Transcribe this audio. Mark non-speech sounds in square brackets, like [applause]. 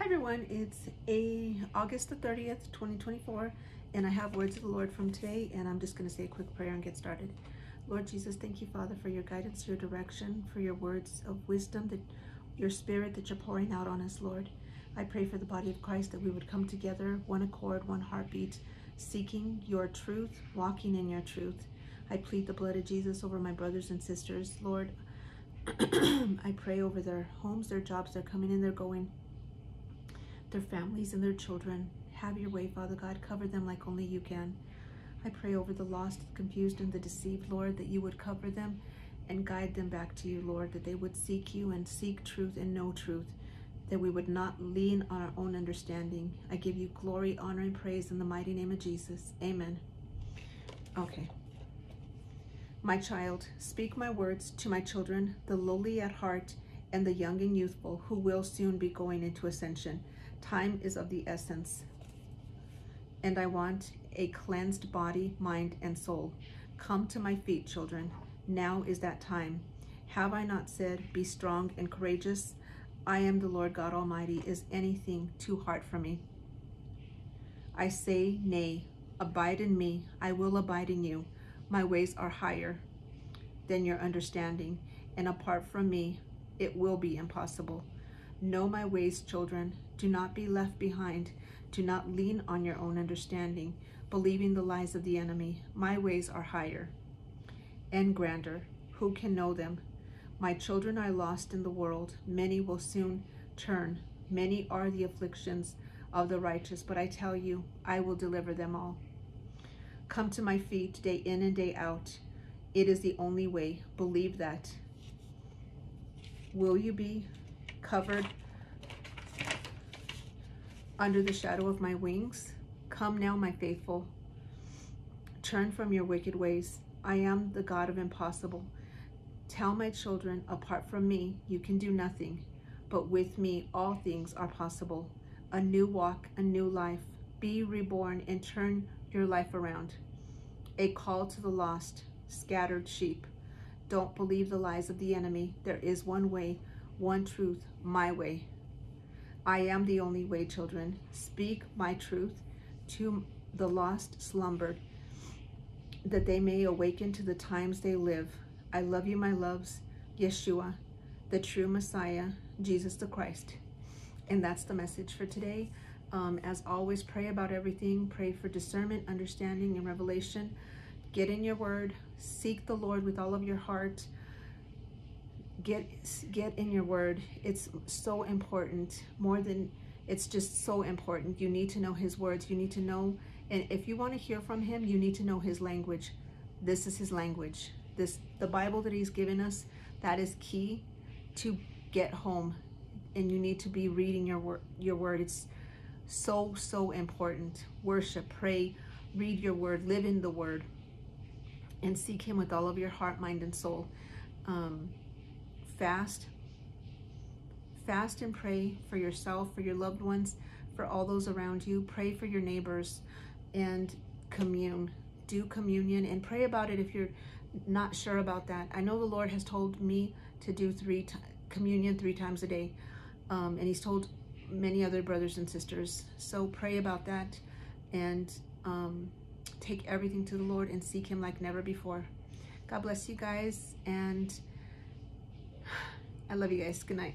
Hi everyone, it's a August the 30th, 2024, and I have words of the Lord from today, and I'm just going to say a quick prayer and get started. Lord Jesus, thank you, Father, for your guidance, your direction, for your words of wisdom, that your spirit that you're pouring out on us, Lord. I pray for the body of Christ that we would come together, one accord, one heartbeat, seeking your truth, walking in your truth. I plead the blood of Jesus over my brothers and sisters, Lord. [clears throat] I pray over their homes, their jobs, they're coming in, they're going their families and their children. Have your way, Father God. Cover them like only you can. I pray over the lost, the confused, and the deceived, Lord, that you would cover them and guide them back to you, Lord, that they would seek you and seek truth and know truth, that we would not lean on our own understanding. I give you glory, honor, and praise in the mighty name of Jesus. Amen. Okay. My child, speak my words to my children, the lowly at heart and the young and youthful, who will soon be going into ascension. Time is of the essence. And I want a cleansed body, mind, and soul. Come to my feet, children. Now is that time. Have I not said, Be strong and courageous? I am the Lord God Almighty. Is anything too hard for me? I say, Nay, abide in me. I will abide in you. My ways are higher than your understanding, and apart from me, it will be impossible. Know my ways, children. Do not be left behind. Do not lean on your own understanding, believing the lies of the enemy. My ways are higher and grander. Who can know them? My children are lost in the world. Many will soon turn. Many are the afflictions of the righteous, but I tell you, I will deliver them all. Come to my feet day in and day out. It is the only way. Believe that. Will you be covered under the shadow of my wings. Come now, my faithful. Turn from your wicked ways. I am the God of impossible. Tell my children, apart from me, you can do nothing, but with me all things are possible. A new walk, a new life. Be reborn and turn your life around. A call to the lost, scattered sheep. Don't believe the lies of the enemy. There is one way, one truth, my way. I am the only way, children. Speak my truth to the lost slumbered, that they may awaken to the times they live. I love you, my loves, Yeshua, the true Messiah, Jesus the Christ. And that's the message for today. Um, as always, pray about everything. Pray for discernment, understanding, and revelation. Get in your word. Seek the Lord with all of your heart. Get get in your word. It's so important. More than it's just so important. You need to know his words. You need to know and if you want to hear from him you need to know his language. This is his language. This the bible that he's given us that is key to get home and you need to be reading your word your word. It's so so important. Worship pray read your word live in the word and seek him with all of your heart mind and soul um, fast. Fast and pray for yourself, for your loved ones, for all those around you. Pray for your neighbors and commune. Do communion and pray about it if you're not sure about that. I know the Lord has told me to do three communion three times a day. Um, and he's told many other brothers and sisters. So pray about that and um, take everything to the Lord and seek him like never before. God bless you guys and [sighs] I love you guys. Good night.